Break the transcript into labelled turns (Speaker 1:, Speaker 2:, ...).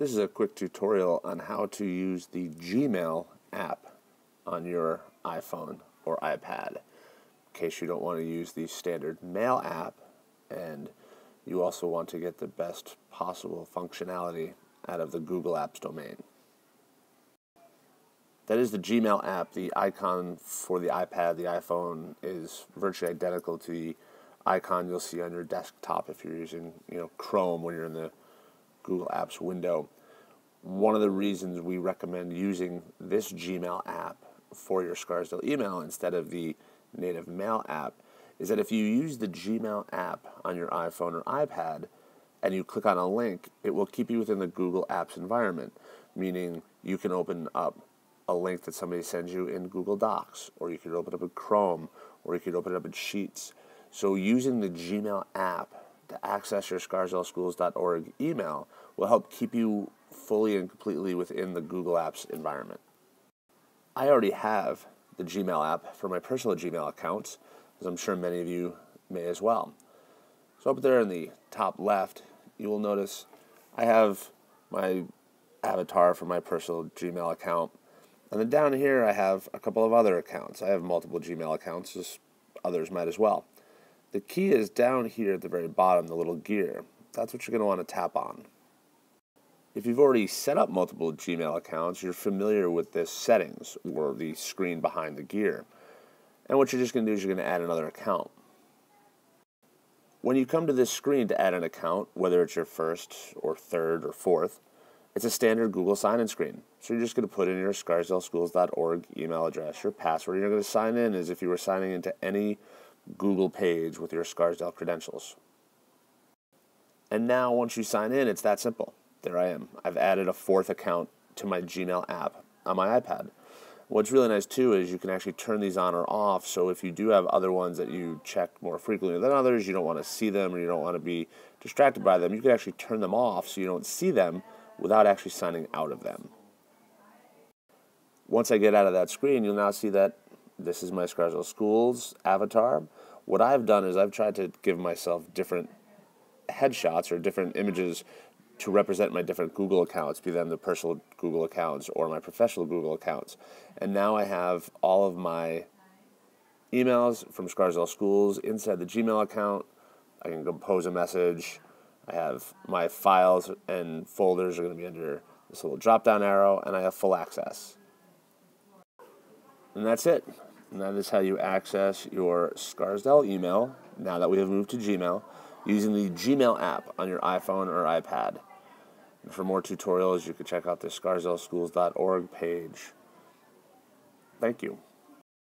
Speaker 1: This is a quick tutorial on how to use the Gmail app on your iPhone or iPad. In case you don't want to use the standard Mail app and you also want to get the best possible functionality out of the Google Apps domain. That is the Gmail app. The icon for the iPad, the iPhone, is virtually identical to the icon you'll see on your desktop if you're using you know Chrome when you're in the Google Apps window. One of the reasons we recommend using this Gmail app for your Scarsdale email instead of the native mail app is that if you use the Gmail app on your iPhone or iPad and you click on a link, it will keep you within the Google Apps environment, meaning you can open up a link that somebody sends you in Google Docs, or you could open up in Chrome, or you could open it up in Sheets. So using the Gmail app to access your scarsdaleschools.org email will help keep you fully and completely within the Google Apps environment. I already have the Gmail app for my personal Gmail accounts, as I'm sure many of you may as well. So up there in the top left, you will notice I have my avatar for my personal Gmail account. And then down here, I have a couple of other accounts. I have multiple Gmail accounts, as others might as well. The key is down here at the very bottom, the little gear. That's what you're going to want to tap on. If you've already set up multiple Gmail accounts, you're familiar with this settings or the screen behind the gear. And what you're just going to do is you're going to add another account. When you come to this screen to add an account, whether it's your first or third or fourth, it's a standard Google sign-in screen. So you're just going to put in your scarsdaleschools.org email address, your password. You're going to sign in as if you were signing into any Google page with your Scarsdale credentials. And now, once you sign in, it's that simple. There I am. I've added a fourth account to my Gmail app on my iPad. What's really nice too is you can actually turn these on or off. So if you do have other ones that you check more frequently than others, you don't want to see them or you don't want to be distracted by them, you can actually turn them off so you don't see them without actually signing out of them. Once I get out of that screen, you'll now see that this is my Scarsdale Schools avatar. What I've done is I've tried to give myself different headshots or different images to represent my different Google accounts, be them the personal Google accounts or my professional Google accounts. And now I have all of my emails from Scarsdale Schools inside the Gmail account. I can compose a message. I have my files and folders are going to be under this little drop down arrow, and I have full access. And that's it. And that is how you access your Scarsdale email now that we have moved to Gmail using the Gmail app on your iPhone or iPad. And for more tutorials, you can check out the scarsdaleschools.org page. Thank you.